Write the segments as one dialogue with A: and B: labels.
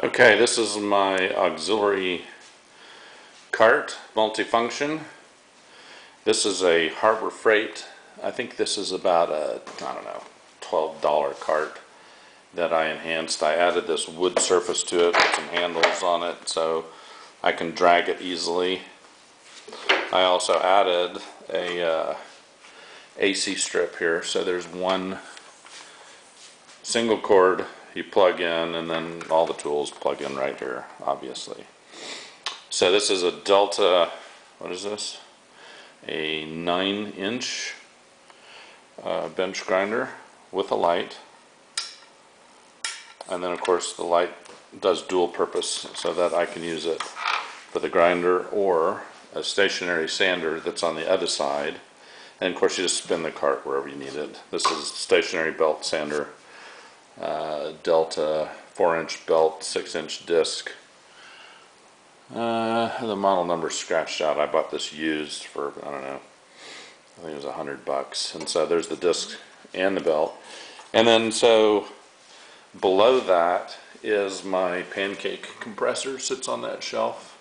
A: Okay, this is my auxiliary cart, multifunction. This is a Harbor Freight. I think this is about a, I don't know, $12 cart that I enhanced. I added this wood surface to it, put some handles on it so I can drag it easily. I also added a uh, AC strip here, so there's one single cord you plug in and then all the tools plug in right here, obviously. So this is a Delta, what is this? A nine inch uh, bench grinder with a light. And then of course the light does dual purpose so that I can use it for the grinder or a stationary sander that's on the other side. And of course you just spin the cart wherever you need it. This is stationary belt sander uh, Delta 4 inch belt, 6 inch disc. Uh, the model number scratched out. I bought this used for, I don't know, I think it was a hundred bucks. And so there's the disc and the belt. And then so below that is my pancake compressor sits on that shelf.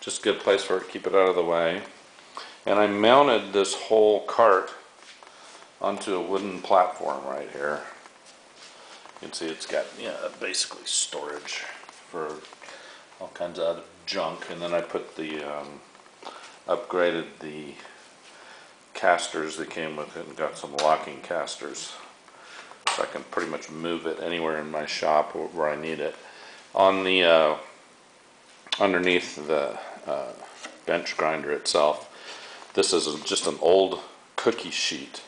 A: Just a good place for it to keep it out of the way. And I mounted this whole cart onto a wooden platform right here. You can see it's got, yeah, basically storage for all kinds of other junk. And then I put the, um, upgraded the casters that came with it and got some locking casters. So I can pretty much move it anywhere in my shop where I need it. On the, uh, underneath the, uh, bench grinder itself, this is just an old cookie sheet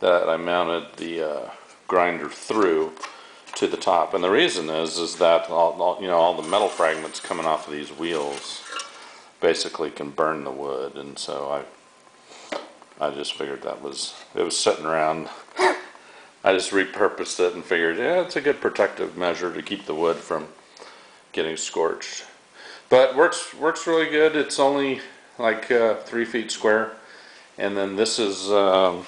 A: that I mounted the, uh, grinder through to the top. And the reason is, is that all, all, you know, all the metal fragments coming off of these wheels basically can burn the wood. And so I, I just figured that was, it was sitting around. I just repurposed it and figured, yeah, it's a good protective measure to keep the wood from getting scorched. But works, works really good. It's only like, uh, three feet square. And then this is, um,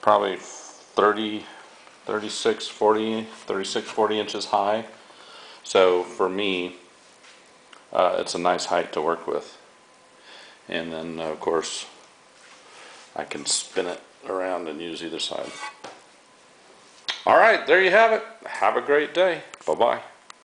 A: probably 30, 36, 40, 36, 40 inches high. So for me, uh, it's a nice height to work with. And then, uh, of course, I can spin it around and use either side. All right, there you have it. Have a great day. Bye-bye.